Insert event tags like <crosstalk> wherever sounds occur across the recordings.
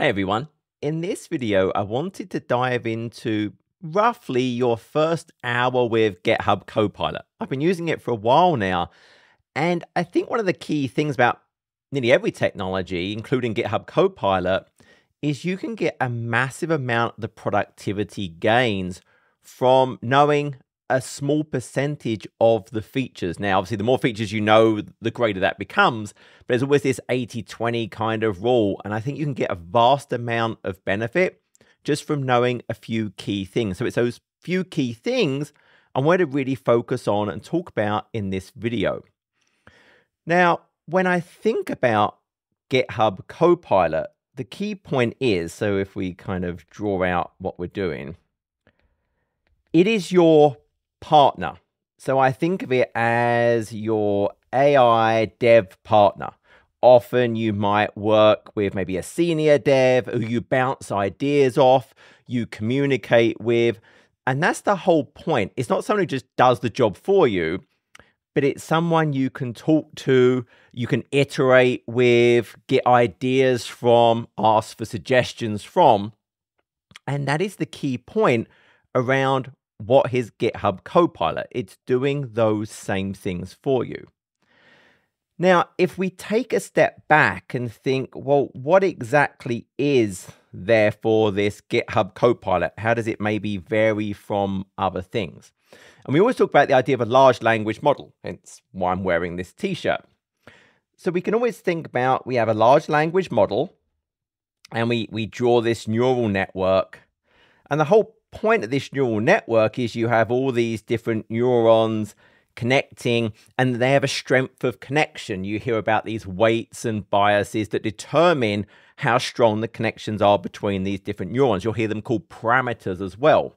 Hey everyone. In this video, I wanted to dive into roughly your first hour with GitHub Copilot. I've been using it for a while now, and I think one of the key things about nearly every technology, including GitHub Copilot, is you can get a massive amount of the productivity gains from knowing a small percentage of the features. Now, obviously, the more features you know, the greater that becomes. But there's always this 80 20 kind of rule. And I think you can get a vast amount of benefit just from knowing a few key things. So it's those few key things I want to really focus on and talk about in this video. Now, when I think about GitHub Copilot, the key point is so if we kind of draw out what we're doing, it is your partner. So I think of it as your AI dev partner. Often you might work with maybe a senior dev who you bounce ideas off, you communicate with. And that's the whole point. It's not someone who just does the job for you, but it's someone you can talk to, you can iterate with, get ideas from, ask for suggestions from. And that is the key point around what is GitHub Copilot? It's doing those same things for you. Now, if we take a step back and think, well, what exactly is therefore this GitHub Copilot? How does it maybe vary from other things? And we always talk about the idea of a large language model, hence why I'm wearing this t shirt. So we can always think about we have a large language model and we, we draw this neural network. And the whole point of this neural network is you have all these different neurons connecting and they have a strength of connection. You hear about these weights and biases that determine how strong the connections are between these different neurons. You'll hear them called parameters as well.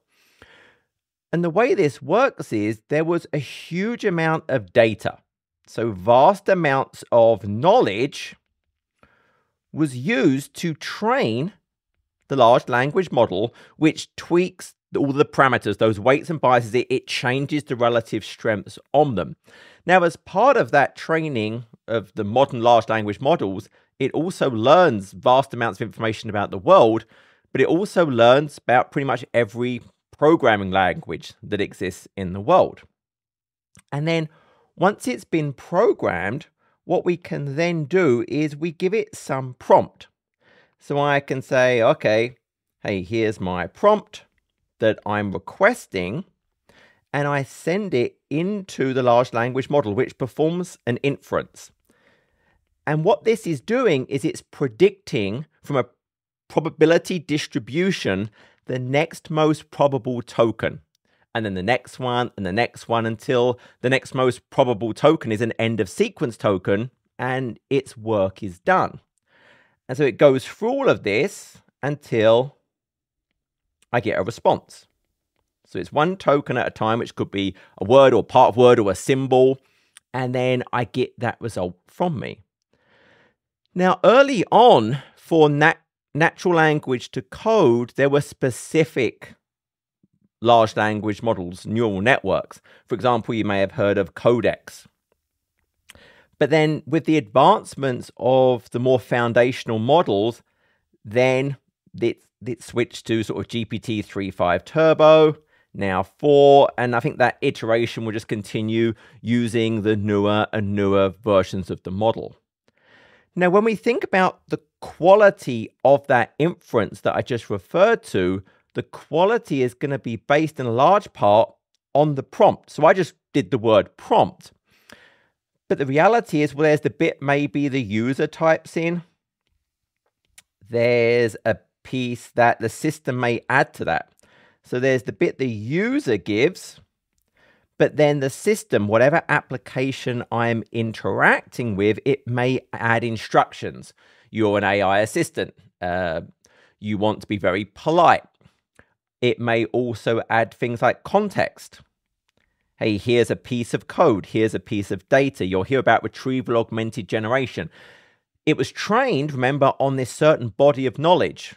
And the way this works is there was a huge amount of data. So vast amounts of knowledge was used to train the large language model, which tweaks all the parameters, those weights and biases, it, it changes the relative strengths on them. Now, as part of that training of the modern large language models, it also learns vast amounts of information about the world, but it also learns about pretty much every programming language that exists in the world. And then once it's been programmed, what we can then do is we give it some prompt. So I can say, okay, hey, here's my prompt that I'm requesting, and I send it into the large language model, which performs an inference. And what this is doing is it's predicting from a probability distribution the next most probable token. And then the next one, and the next one, until the next most probable token is an end of sequence token, and its work is done. And so it goes through all of this until I get a response. So it's one token at a time, which could be a word or part of word or a symbol. And then I get that result from me. Now, early on for nat- natural language to code, there were specific large language models, neural networks. For example, you may have heard of Codex. But then with the advancements of the more foundational models, then it, it switched to sort of GPT 3.5 Turbo, now 4, and I think that iteration will just continue using the newer and newer versions of the model. Now, when we think about the quality of that inference that I just referred to, the quality is going to be based in large part on the prompt. So I just did the word prompt. But the reality is, well, there's the bit maybe the user types in. There's a piece that the system may add to that. So there's the bit the user gives, but then the system, whatever application I'm interacting with, it may add instructions. You're an AI assistant. Uh, you want to be very polite. It may also add things like context hey, here's a piece of code, here's a piece of data. You'll hear about retrieval augmented generation. It was trained, remember, on this certain body of knowledge.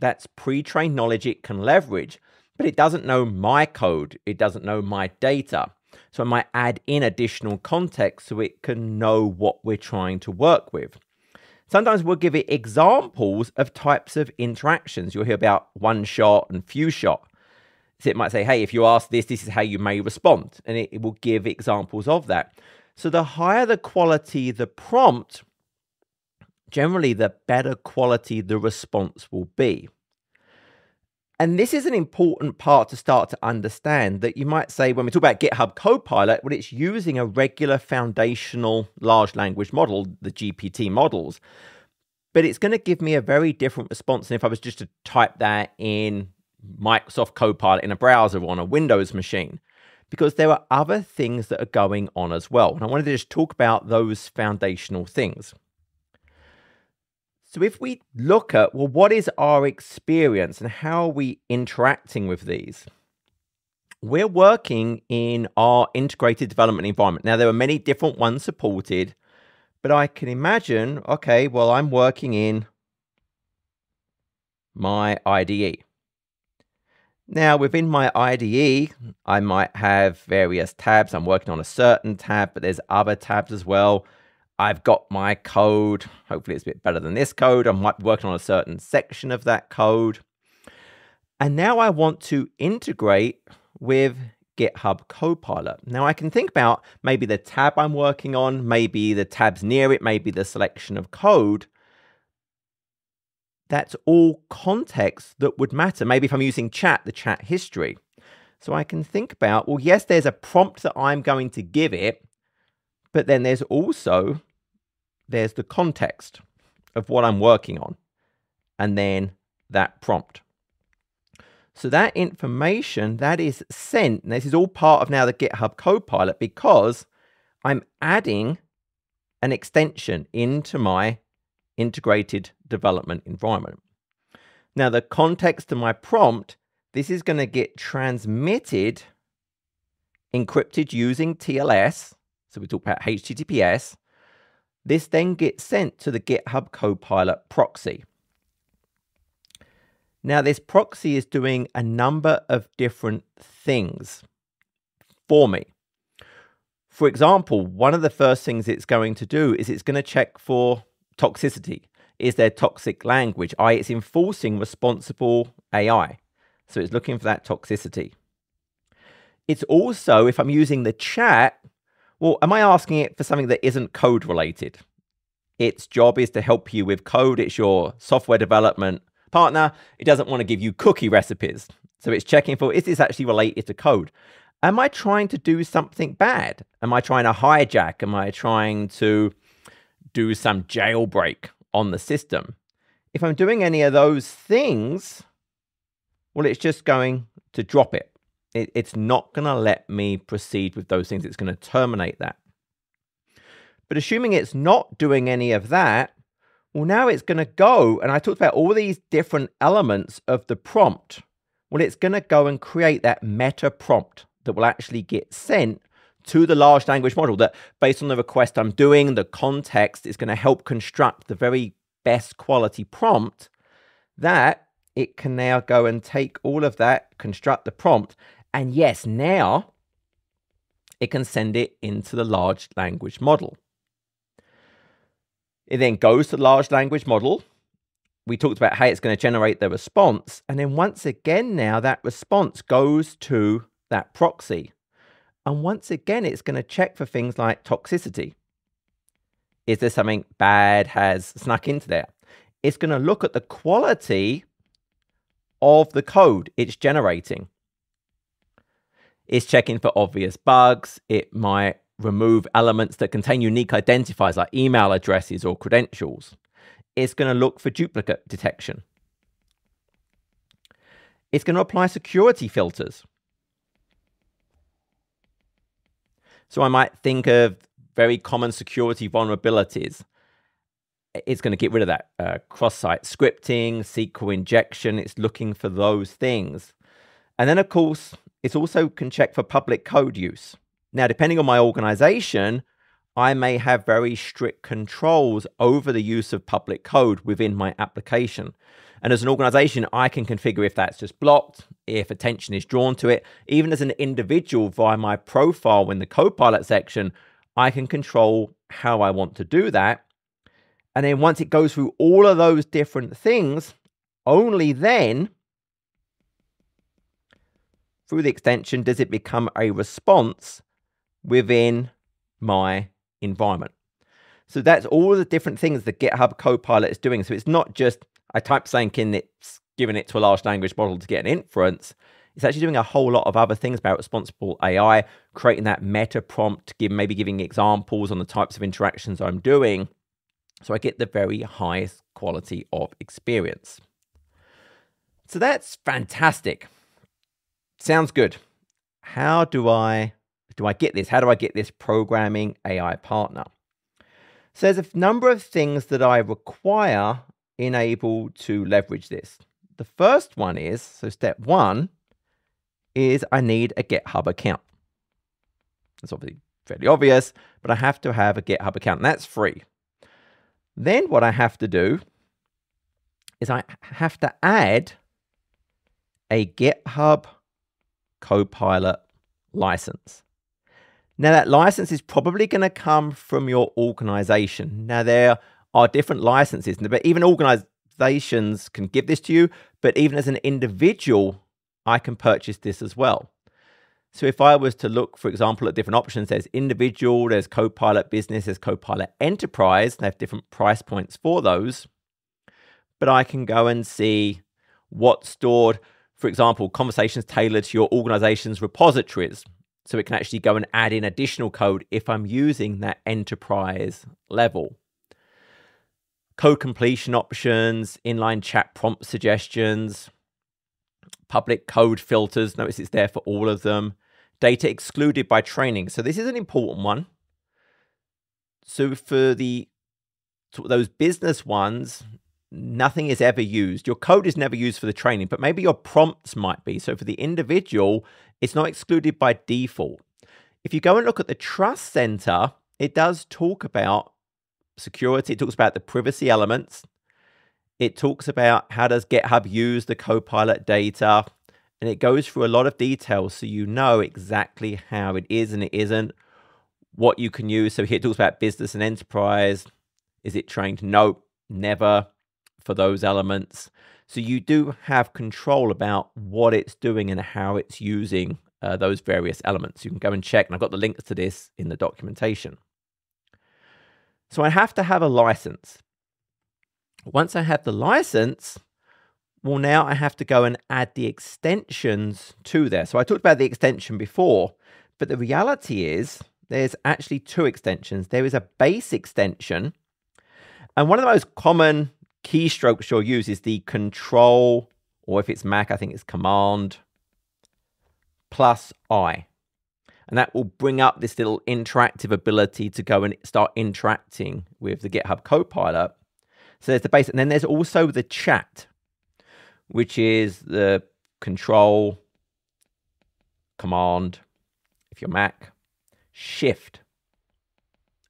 That's pre trained knowledge it can leverage, but it doesn't know my code, it doesn't know my data. So I might add in additional context so it can know what we're trying to work with. Sometimes we'll give it examples of types of interactions. You'll hear about one shot and few shot. So it might say, hey, if you ask this, this is how you may respond. And it, it will give examples of that. So the higher the quality the prompt, generally the better quality the response will be. And this is an important part to start to understand that you might say when we talk about GitHub Copilot, well, it's using a regular foundational large language model, the GPT models, but it's going to give me a very different response than if I was just to type that in Microsoft Copilot in a browser or on a Windows machine, because there are other things that are going on as well. And I wanted to just talk about those foundational things. So if we look at, well, what is our experience and how are we interacting with these? We're working in our integrated development environment. Now, there are many different ones supported, but I can imagine, okay, well, I'm working in my IDE. Now, within my IDE, I might have various tabs. I'm working on a certain tab, but there's other tabs as well. I've got my code. Hopefully, it's a bit better than this code. I might be working on a certain section of that code. And now I want to integrate with GitHub Copilot. Now I can think about maybe the tab I'm working on, maybe the tabs near it, maybe the selection of code. That's all context that would matter. Maybe if I'm using chat, the chat history. So I can think about, well, yes, there's a prompt that I'm going to give it, but then there's also there's the context of what I'm working on and then that prompt. So that information that is sent, and this is all part of now the GitHub Copilot because I'm adding an extension into my integrated development environment. Now the context of my prompt, this is going to get transmitted encrypted using TLS so we talk about HTTPS. This then gets sent to the GitHub Copilot proxy. Now, this proxy is doing a number of different things for me. For example, one of the first things it's going to do is it's going to check for toxicity. Is there toxic language? I, it's enforcing responsible AI. So it's looking for that toxicity. It's also, if I'm using the chat, well, am I asking it for something that isn't code related? Its job is to help you with code. It's your software development partner. It doesn't want to give you cookie recipes. So it's checking for is this actually related to code? Am I trying to do something bad? Am I trying to hijack? Am I trying to do some jailbreak on the system? If I'm doing any of those things, well, it's just going to drop it it, it's not going to let me proceed with those things. It's going to terminate that. But assuming it's not doing any of that, well, now it's going to go, and I talked about all these different elements of the prompt. Well, it's going to go and create that meta prompt that will actually get sent to the large language model that based on the request I'm doing, the context is going to help construct the very best quality prompt that it can now go and take all of that, construct the prompt, and yes, now it can send it into the large language model. It then goes to the large language model. We talked about how it's going to generate the response. And then once again, now that response goes to that proxy. And once again, it's going to check for things like toxicity. Is there something bad has snuck into there? It's going to look at the quality of the code it's generating. It's checking for obvious bugs. It might remove elements that contain unique identifiers like email addresses or credentials. It's going to look for duplicate detection. It's going to apply security filters. So I might think of very common security vulnerabilities. It's going to get rid of that uh, cross-site scripting, SQL injection. It's looking for those things. And then, of course, it also can check for public code use. Now, depending on my organization, I may have very strict controls over the use of public code within my application. And as an organization, I can configure if that's just blocked, if attention is drawn to it. Even as an individual via my profile in the Copilot section, I can control how I want to do that. And then once it goes through all of those different things, only then through the extension does it become a response within my environment. So that's all the different things that GitHub Copilot is doing. So it's not just I type something in, it's giving it to a large language model to get an inference. It's actually doing a whole lot of other things about responsible AI, creating that meta prompt, give, maybe giving examples on the types of interactions I'm doing. So I get the very highest quality of experience. So that's fantastic. Sounds good. How do I do I get this? How do I get this programming AI partner? So there's a number of things that I require in able to leverage this. The first one is, so step one is I need a GitHub account. That's obviously fairly obvious, but I have to have a GitHub account, and that's free. Then what I have to do is I have to add a GitHub Copilot license. Now, that license is probably going to come from your organization. Now, there are different licenses, but even organizations can give this to you. But even as an individual, I can purchase this as well. So if I was to look, for example, at different options, there's individual, there's Copilot Business, there's Copilot Enterprise. They have different price points for those. But I can go and see what's stored, for example, conversations tailored to your organization's repositories. So it can actually go and add in additional code if I'm using that enterprise level. Code completion options, inline chat prompt suggestions, public code filters. Notice it's there for all of them. Data excluded by training. So this is an important one. So for the those business ones, nothing is ever used. Your code is never used for the training, but maybe your prompts might be. So for the individual, it's not excluded by default. If you go and look at the Trust Center, it does talk about security. It talks about the privacy elements. It talks about how does GitHub use the Copilot data, and it goes through a lot of details so you know exactly how it is and it isn't, what you can use. So here it talks about business and enterprise. Is it trained? Nope, never for those elements. So you do have control about what it's doing and how it's using uh, those various elements. You can go and check, and I've got the links to this in the documentation. So I have to have a license. Once I have the license, well, now I have to go and add the extensions to there. So I talked about the extension before, but the reality is there's actually two extensions. There is a base extension, and one of the most common keystrokes you'll use is the control, or if it's Mac, I think it's command plus I. And that will bring up this little interactive ability to go and start interacting with the GitHub Copilot. So there's the base, and then there's also the chat, which is the control, command, if you're Mac, shift,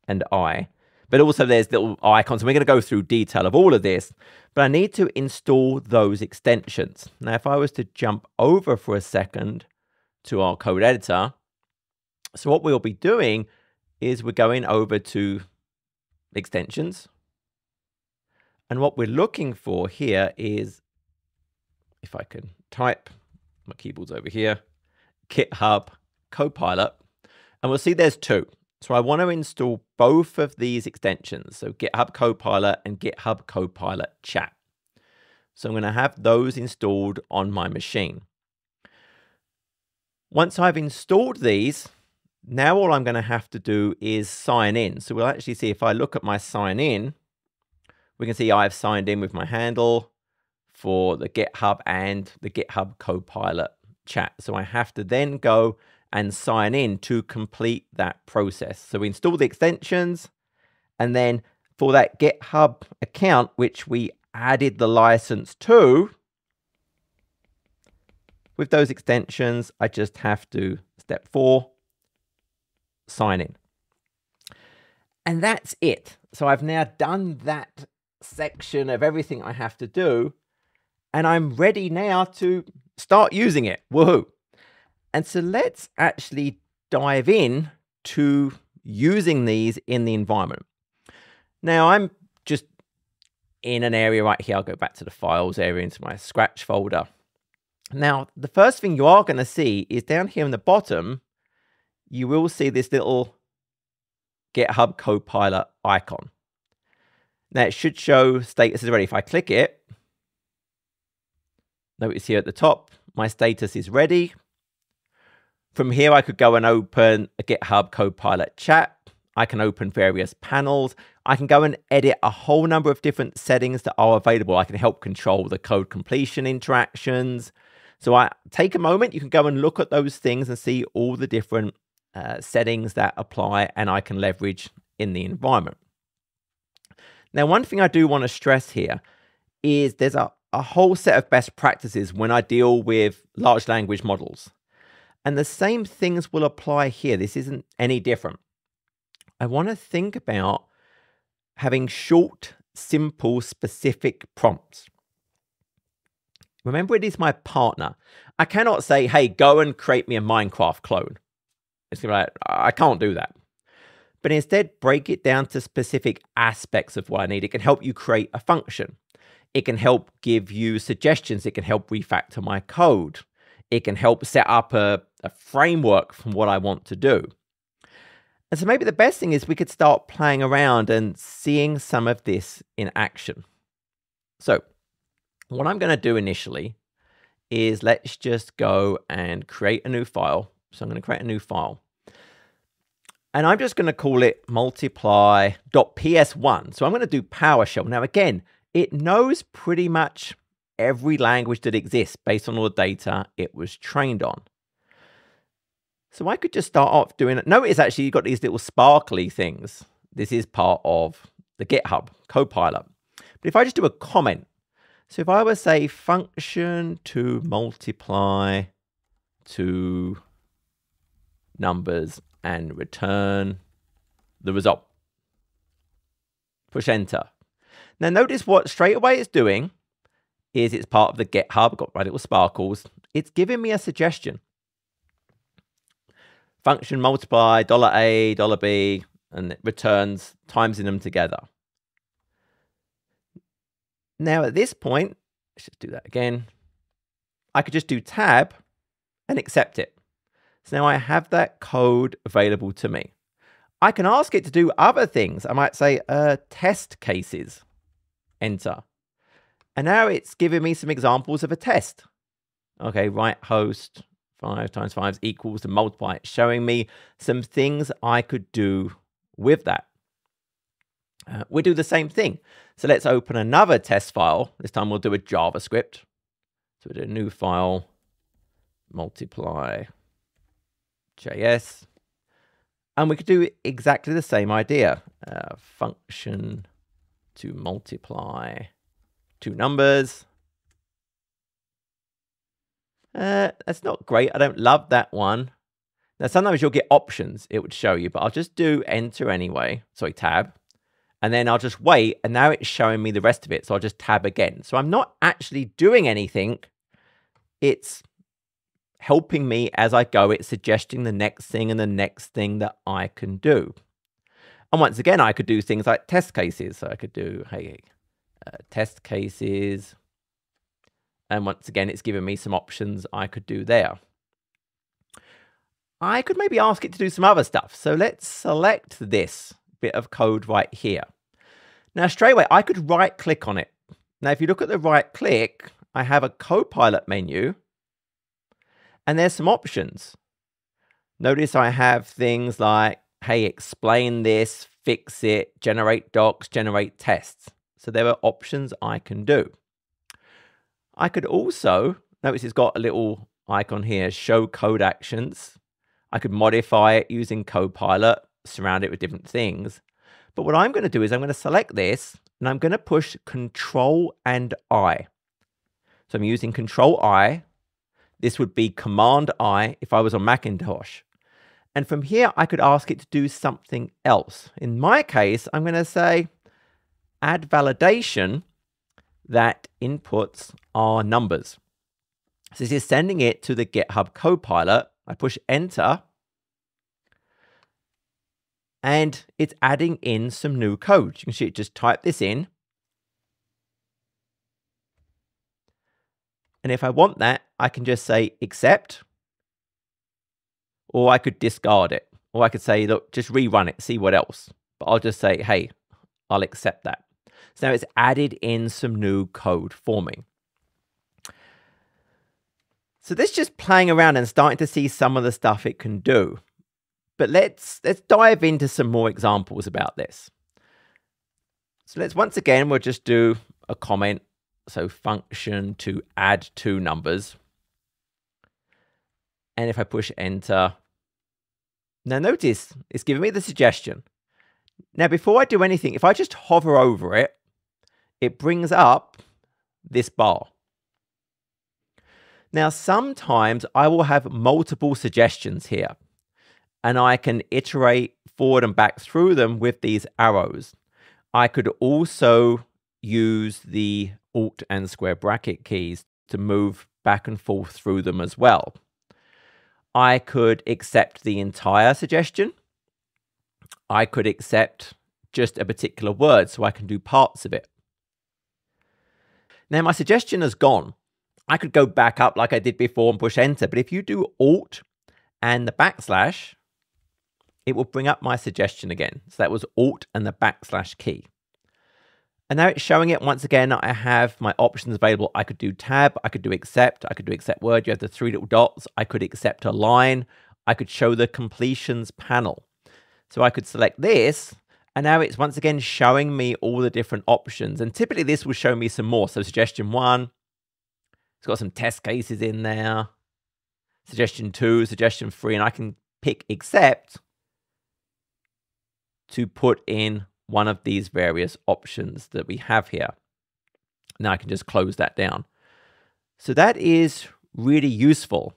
and I. But also there's little icons. And we're going to go through detail of all of this. But I need to install those extensions. Now, if I was to jump over for a second to our code editor, so what we'll be doing is we're going over to extensions. And what we're looking for here is, if I can type, my keyboard's over here, GitHub Copilot. And we'll see there's two. So I want to install both of these extensions, so GitHub Copilot and GitHub Copilot Chat. So I'm going to have those installed on my machine. Once I've installed these, now all I'm going to have to do is sign in. So we'll actually see if I look at my sign in, we can see I've signed in with my handle for the GitHub and the GitHub Copilot chat. So I have to then go and sign in to complete that process. So we install the extensions and then for that GitHub account, which we added the license to, with those extensions, I just have to, step four, sign in. And that's it. So I've now done that section of everything I have to do, and I'm ready now to start using it. Woohoo! And so let's actually dive in to using these in the environment. Now, I'm just in an area right here. I'll go back to the files area into my scratch folder. Now, the first thing you are going to see is down here in the bottom, you will see this little GitHub Copilot icon. Now, it should show status is ready. If I click it, notice here at the top, my status is ready. From here, I could go and open a GitHub Copilot chat. I can open various panels. I can go and edit a whole number of different settings that are available. I can help control the code completion interactions. So I take a moment, you can go and look at those things and see all the different uh, settings that apply and I can leverage in the environment. Now, one thing I do want to stress here is there's a, a whole set of best practices when I deal with large language models. And the same things will apply here. This isn't any different. I want to think about having short, simple, specific prompts. Remember, it is my partner. I cannot say, hey, go and create me a Minecraft clone. It's gonna be like, I can't do that. But instead, break it down to specific aspects of what I need. It can help you create a function. It can help give you suggestions. It can help refactor my code. It can help set up a, a framework from what I want to do. And so maybe the best thing is we could start playing around and seeing some of this in action. So what I'm going to do initially is let's just go and create a new file. So I'm going to create a new file. And I'm just going to call it multiply.ps1. So I'm going to do PowerShell. Now, again, it knows pretty much every language that exists based on all the data it was trained on. So I could just start off doing it. Notice actually you've got these little sparkly things. This is part of the GitHub Copilot. But if I just do a comment, so if I were to say function to multiply to numbers and return the result. Push enter. Now notice what straight away it's doing is it's part of the GitHub, got my little sparkles. It's giving me a suggestion function multiply dollar $a, dollar $b, and it returns timesing them together. Now at this point, let's just do that again. I could just do tab and accept it. So now I have that code available to me. I can ask it to do other things. I might say uh, test cases, enter. And now it's giving me some examples of a test. Okay, Write-Host, 5 times 5 equals to multiply, showing me some things I could do with that. Uh, we do the same thing. So let's open another test file. This time we'll do a JavaScript. So we do a new file, multiply JS. And we could do exactly the same idea. Uh, function to multiply two numbers. Uh, that's not great. I don't love that one. Now, sometimes you'll get options it would show you, but I'll just do enter anyway. Sorry, tab. And then I'll just wait, and now it's showing me the rest of it. So I'll just tab again. So I'm not actually doing anything. It's helping me as I go. It's suggesting the next thing and the next thing that I can do. And once again, I could do things like test cases. So I could do, hey, uh, test cases and once again, it's given me some options I could do there. I could maybe ask it to do some other stuff. So let's select this bit of code right here. Now, straight away, I could right click on it. Now, if you look at the right click, I have a Copilot menu and there's some options. Notice I have things like, hey, explain this, fix it, generate docs, generate tests. So there are options I can do. I could also, notice it's got a little icon here, show code actions. I could modify it using Copilot, surround it with different things. But what I'm going to do is I'm going to select this and I'm going to push Control and I. So I'm using Control I. This would be Command I if I was on Macintosh. And from here, I could ask it to do something else. In my case, I'm going to say add validation that inputs are numbers. So this is sending it to the GitHub Copilot. I push enter and it's adding in some new code. You can see it just type this in And if I want that, I can just say accept, or I could discard it, or I could say, look, just rerun it, see what else. But I'll just say, hey, I'll accept that. So now it's added in some new code for me. So this just playing around and starting to see some of the stuff it can do. But let's let's dive into some more examples about this. So let's once again we'll just do a comment. So function to add two numbers. And if I push enter, now notice it's giving me the suggestion. Now before I do anything, if I just hover over it, it brings up this bar. Now, sometimes I will have multiple suggestions here, and I can iterate forward and back through them with these arrows. I could also use the Alt and square bracket keys to move back and forth through them as well. I could accept the entire suggestion. I could accept just a particular word, so I can do parts of it. Now, my suggestion has gone, I could go back up like I did before and push enter. But if you do Alt and the backslash, it will bring up my suggestion again. So that was Alt and the backslash key. And now it's showing it once again. I have my options available. I could do tab, I could do accept, I could do accept word. You have the three little dots. I could accept a line. I could show the completions panel. So I could select this and now it's once again showing me all the different options. And typically this will show me some more. So suggestion one, it's got some test cases in there. Suggestion two, suggestion three, and I can pick accept to put in one of these various options that we have here. Now I can just close that down. So that is really useful.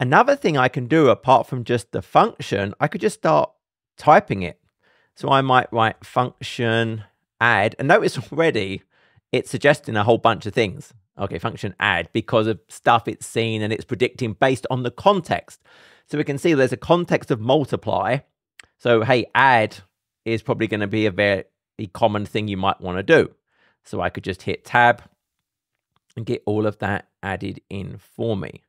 Another thing I can do apart from just the function, I could just start typing it. So I might write function add, and notice already it's suggesting a whole bunch of things. Okay, function add because of stuff it's seen and it's predicting based on the context. So we can see there's a context of multiply. So, hey, add is probably going to be a very common thing you might want to do. So I could just hit tab and get all of that added in for me.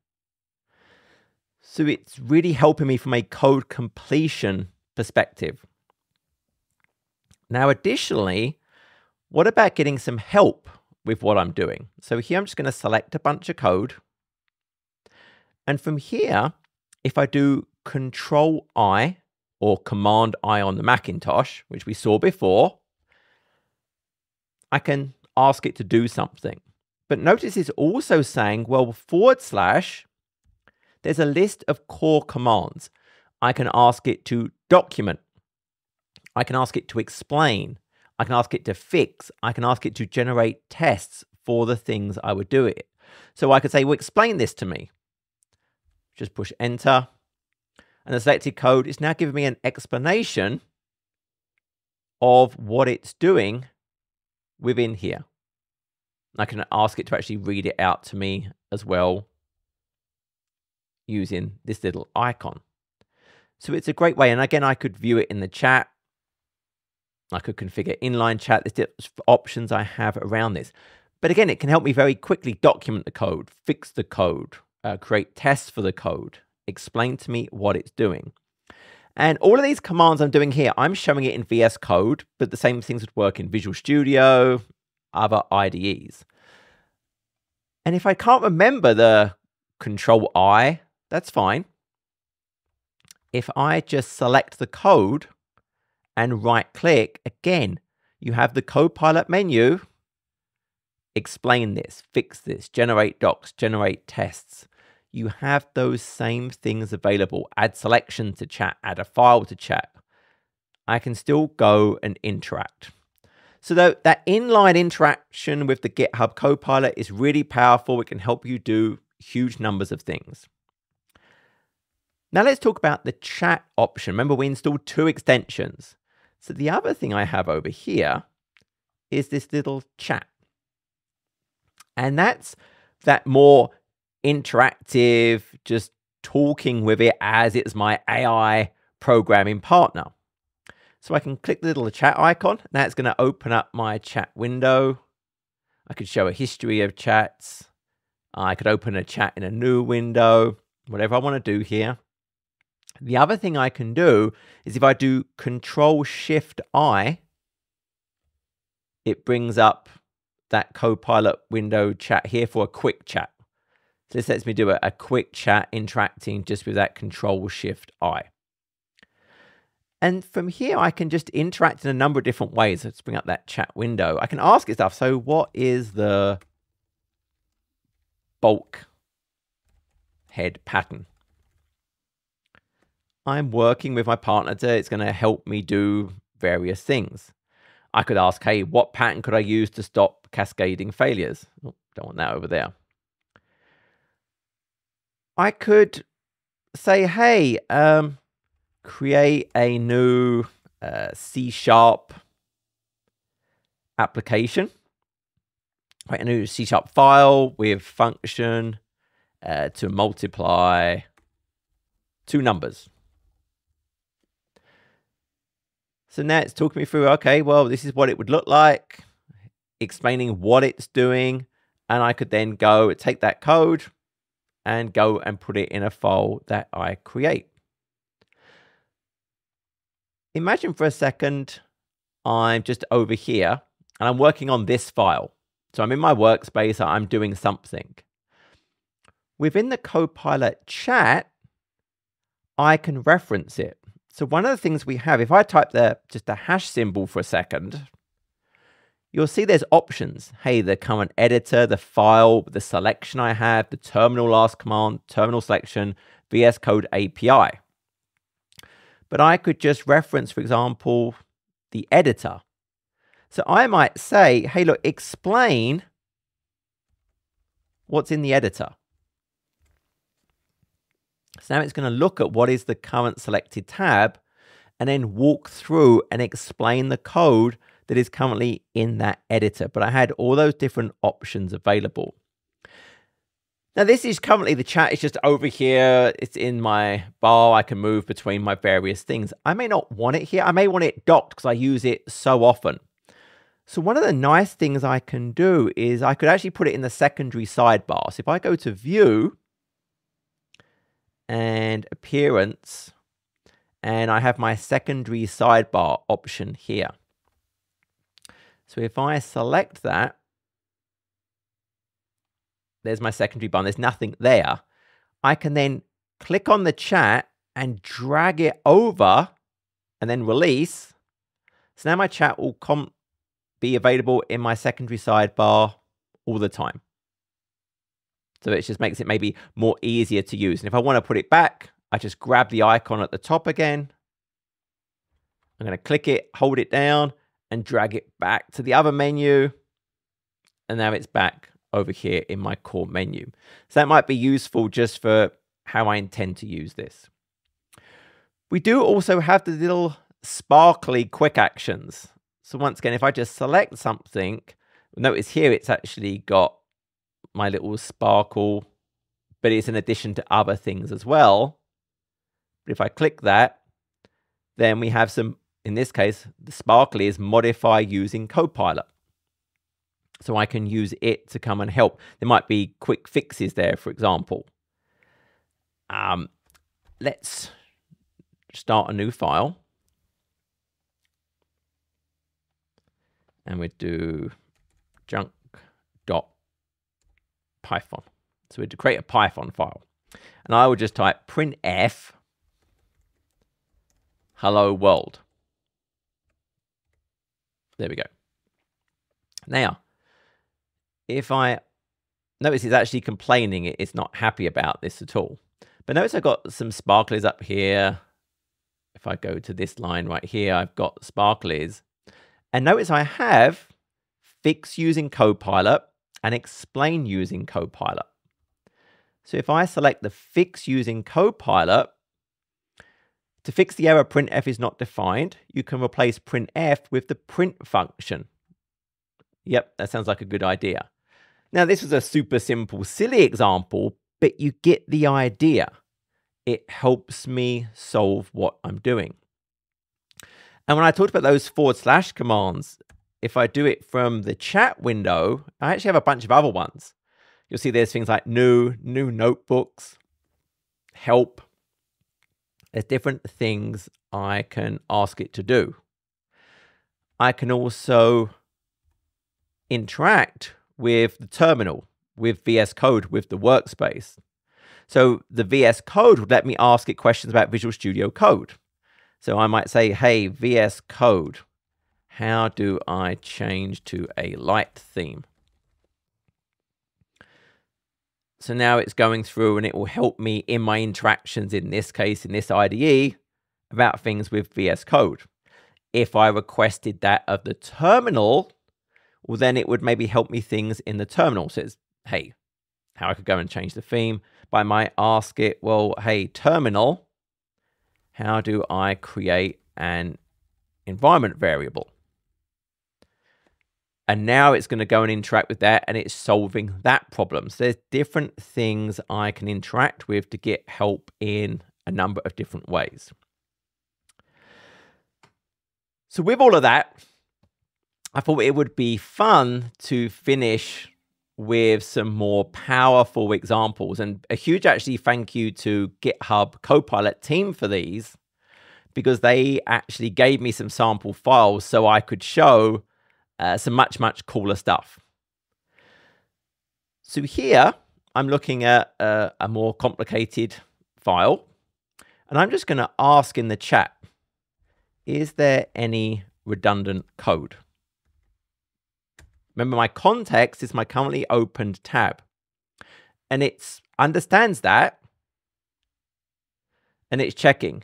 So it's really helping me from a code completion perspective. Now, additionally, what about getting some help with what I'm doing. So here I'm just going to select a bunch of code. And from here, if I do Control I or Command I on the Macintosh, which we saw before, I can ask it to do something. But notice it's also saying, well, forward slash, there's a list of core commands. I can ask it to document. I can ask it to explain. I can ask it to fix. I can ask it to generate tests for the things I would do it. So I could say, well, explain this to me. Just push enter. And the selected code is now giving me an explanation of what it's doing within here. I can ask it to actually read it out to me as well using this little icon. So it's a great way. And again, I could view it in the chat I could configure inline chat. There's options I have around this. But again, it can help me very quickly document the code, fix the code, uh, create tests for the code, explain to me what it's doing. And all of these commands I'm doing here, I'm showing it in VS Code, but the same things would work in Visual Studio, other IDEs. And if I can't remember the Control I, that's fine. If I just select the code and right click, again, you have the Copilot menu. Explain this, fix this, generate docs, generate tests. You have those same things available. Add selection to chat, add a file to chat. I can still go and interact. So that, that inline interaction with the GitHub Copilot is really powerful. It can help you do huge numbers of things. Now let's talk about the chat option. Remember, we installed two extensions. So the other thing I have over here is this little chat. And that's that more interactive, just talking with it as it's my AI programming partner. So I can click the little chat icon. Now it's going to open up my chat window. I could show a history of chats, I could open a chat in a new window, whatever I want to do here. The other thing I can do is if I do Control Shift I, it brings up that Copilot window chat here for a quick chat. So this lets me do a, a quick chat interacting just with that Control Shift I. And from here, I can just interact in a number of different ways. Let's bring up that chat window. I can ask it stuff. So what is the bulk head pattern? I'm working with my partner to, it's going to help me do various things. I could ask, hey, what pattern could I use to stop cascading failures? Oh, don't want that over there. I could say, hey, um, create a new uh, C sharp application, create a new C sharp file with function uh, to multiply two numbers. So now it's talking me through, okay, well, this is what it would look like, explaining what it's doing. And I could then go take that code and go and put it in a file that I create. Imagine for a second, I'm just over here and I'm working on this file. So I'm in my workspace, I'm doing something. Within the Copilot chat, I can reference it. So one of the things we have, if I type the just a hash symbol for a second, you'll see there's options. Hey, the current editor, the file, the selection I have, the terminal last command, terminal selection, VS Code API. But I could just reference, for example, the editor. So I might say, hey, look, explain what's in the editor. So now it's going to look at what is the current selected tab and then walk through and explain the code that is currently in that editor. But I had all those different options available. Now this is currently the chat is just over here. It's in my bar. I can move between my various things. I may not want it here. I may want it docked because I use it so often. So one of the nice things I can do is I could actually put it in the secondary sidebar. So if I go to view and appearance, and I have my secondary sidebar option here. So if I select that, there's my secondary bar, there's nothing there. I can then click on the chat and drag it over and then release. So now my chat will be available in my secondary sidebar all the time. So it just makes it maybe more easier to use. And if I want to put it back, I just grab the icon at the top again. I'm going to click it, hold it down, and drag it back to the other menu. And now it's back over here in my core menu. So that might be useful just for how I intend to use this. We do also have the little sparkly quick actions. So once again, if I just select something, notice here it's actually got my little sparkle, but it's in addition to other things as well. But if I click that, then we have some, in this case, the sparkly is modify using Copilot. So I can use it to come and help. There might be quick fixes there, for example. Um, let's start a new file. And we do junk dot Python. So we to create a Python file. And I will just type printf hello world. There we go. Now, if I notice it's actually complaining, it's not happy about this at all. But notice I've got some sparklers up here. If I go to this line right here, I've got sparklers. And notice I have fix using Copilot and explain using Copilot. So if I select the fix using Copilot, to fix the error printf is not defined, you can replace printf with the print function. Yep, that sounds like a good idea. Now, this is a super simple, silly example, but you get the idea. It helps me solve what I'm doing. And when I talked about those forward slash commands, if I do it from the chat window, I actually have a bunch of other ones. you'll see there's things like new, new notebooks, help. There's different things I can ask it to do. I can also interact with the terminal, with VS Code, with the workspace. So the VS Code would let me ask it questions about Visual Studio Code. So I might say, hey, VS Code, how do I change to a light theme? So now it's going through and it will help me in my interactions, in this case, in this IDE, about things with VS Code. If I requested that of the terminal, well, then it would maybe help me things in the terminal. It's, hey, how I could go and change the theme. But I might ask it, well, hey, terminal, how do I create an environment variable? And now it's going to go and interact with that and it's solving that problem. So there's different things I can interact with to get help in a number of different ways. So with all of that, I thought it would be fun to finish with some more powerful examples. And a huge actually thank you to GitHub Copilot team for these because they actually gave me some sample files so I could show uh, some much, much cooler stuff. So here I'm looking at a, a more complicated file and I'm just going to ask in the chat, is there any redundant code? Remember, my context is my currently opened tab. And it understands that. And it's checking.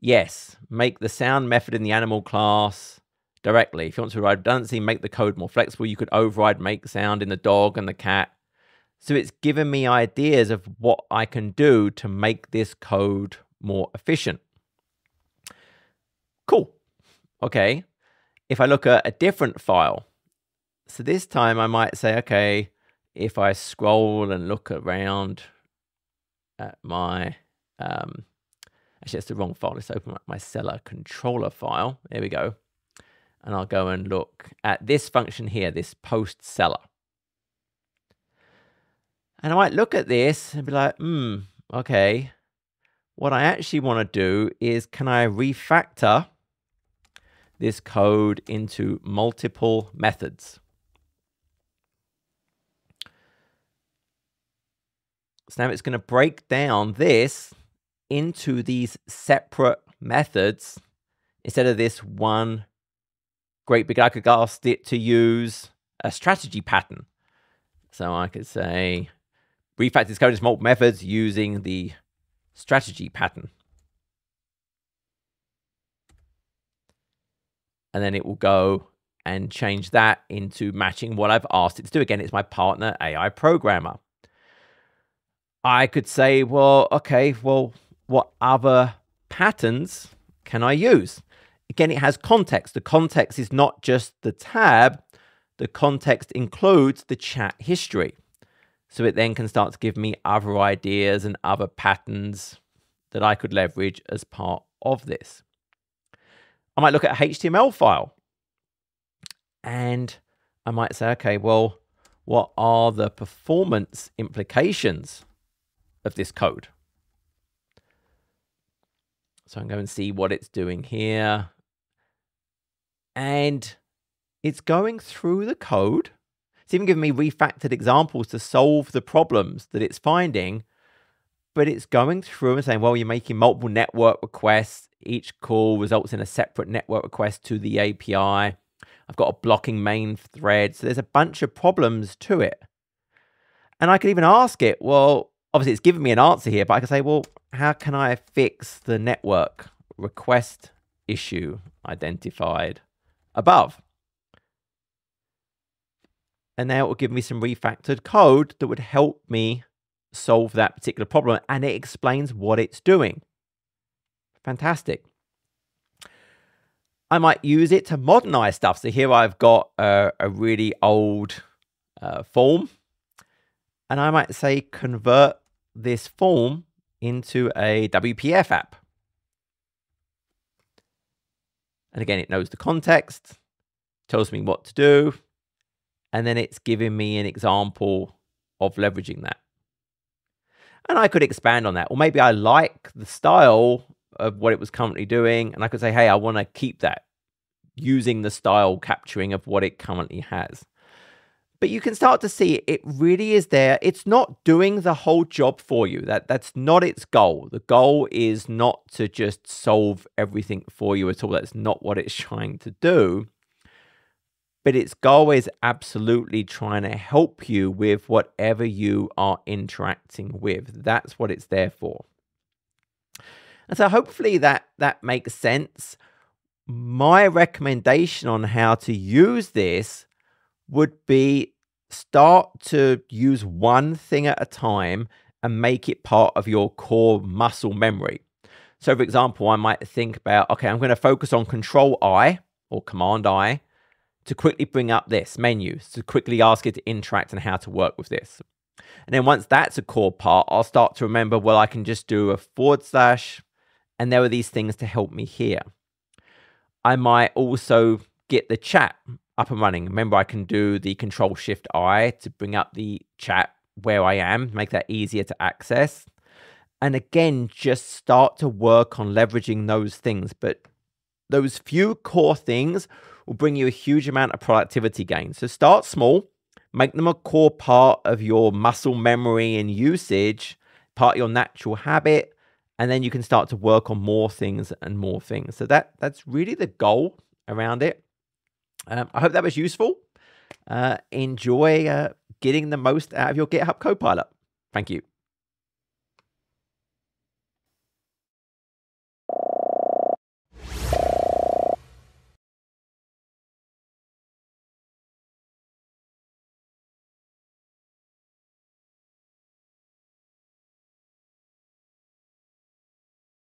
Yes, make the sound method in the animal class directly. If you want to override redundancy, make the code more flexible, you could override make sound in the dog and the cat. So it's given me ideas of what I can do to make this code more efficient. Cool. Okay. If I look at a different file, so this time I might say, okay, if I scroll and look around at my, um, actually that's the wrong file. Let's open up my seller controller file. There we go. And I'll go and look at this function here, this post seller. And I might look at this and be like, hmm, okay. What I actually want to do is can I refactor this code into multiple methods? So now it's going to break down this into these separate methods instead of this one great big, I could ask it to use a strategy pattern. So I could say refactor this code into multiple methods using the strategy pattern. And then it will go and change that into matching what I've asked it to do. Again, it's my partner AI programmer. I could say, well, okay, well, what other patterns can I use? Again, it has context. The context is not just the tab, the context includes the chat history. So it then can start to give me other ideas and other patterns that I could leverage as part of this. I might look at a HTML file and I might say, okay, well, what are the performance implications of this code. So I'm going to see what it's doing here. And it's going through the code. It's even giving me refactored examples to solve the problems that it's finding. But it's going through and saying, well, you're making multiple network requests. Each call results in a separate network request to the API. I've got a blocking main thread. So there's a bunch of problems to it. And I could even ask it, well, obviously it's giving me an answer here, but I could say, well, how can I fix the network request issue identified above? And now it will give me some refactored code that would help me solve that particular problem. And it explains what it's doing. Fantastic. I might use it to modernize stuff. So here I've got a, really old uh, form. And I might say convert this form into a WPF app. And again, it knows the context, tells me what to do, and then it's giving me an example of leveraging that. And I could expand on that. Or maybe I like the style of what it was currently doing. And I could say, hey, I want to keep that using the style capturing of what it currently has. But you can start to see it really is there. It's not doing the whole job for you. That that's not its goal. The goal is not to just solve everything for you at all. That's not what it's <laughs> trying to do. But its goal is absolutely trying to help you with whatever you are interacting with. That's what it's there for. And so hopefully that that makes sense. My recommendation on how to use this would be start to use one thing at a time and make it part of your core muscle memory. So, for example, I might think about, okay, I'm going to focus on Control I or Command I to quickly bring up this menu, to quickly ask it to interact and how to work with this. And then once that's a core part, I'll start to remember, well, I can just do a forward slash, and there are these things to help me here. I might also get the chat up and running. Remember, I can do the Control Shift I to bring up the chat where I am, make that easier to access. And again, just start to work on leveraging those things. But those few core things will bring you a huge amount of productivity gain. So start small, make them a core part of your muscle memory and usage, part of your natural habit, and then you can start to work on more things and more things. So that that's really the goal around it. Um, I hope that was useful. Uh, enjoy uh, getting the most out of your GitHub Copilot. Thank you.